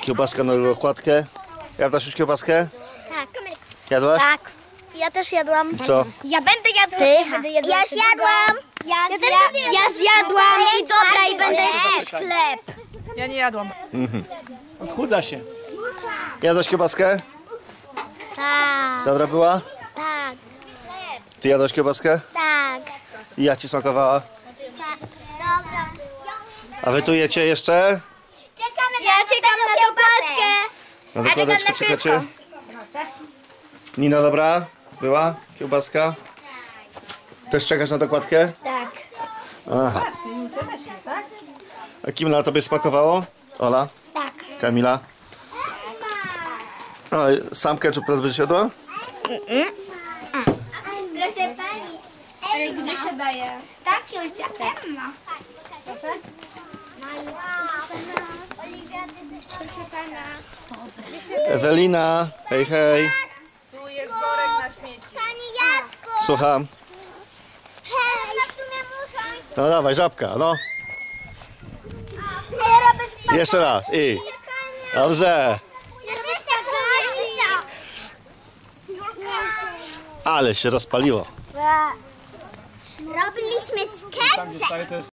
Kiełbaska na okładkę. Jadłaś już kiełbaskę? Tak. Jadłaś? Tak. Ja też jadłam. Co? Ja będę jadła. Ty? Będę jadła ja zjadłam. Ja, zja ja zjadłam i dobra i będę jeść chleb. Ja nie jadłam. Odchudza się. Jadłaś kiełbaskę? Tak. Dobra była? Tak. Ty jadłaś kiełbaskę? Tak. I jak ci smakowała? Dobra. A wy tu jecie jeszcze? Czekamy ja czekam na dokładkę. Na dokładeczkę czekacie? Nina dobra? Była? Kiełbaska? Też czekasz na dokładkę? Tak. Aha. A kim na tobie smakowało? Ola? Tak. Kamila? No, sam ketchup teraz będziesz jadła? Proszę pani. Ej, gdzie się daje? Tak, Julcia. Ewelina, hej hej. Tu jest worek na śmieci. Pani Jacku. Słucham. No dawaj, żabka, no. Jeszcze raz i. Dobrze. Ale się rozpaliło. Robiliśmy skecze.